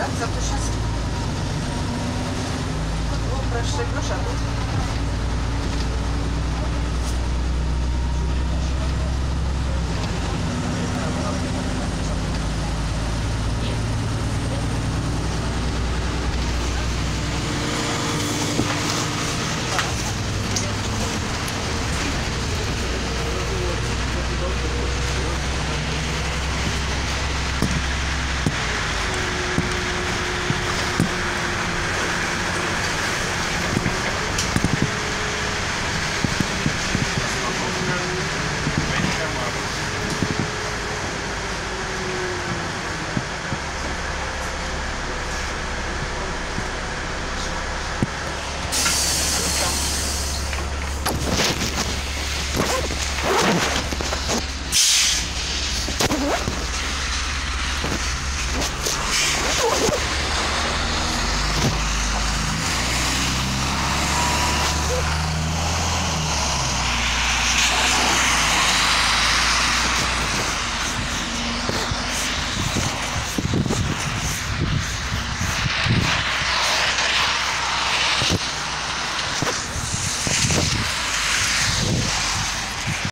tak? Za to się... Proszę, proszę.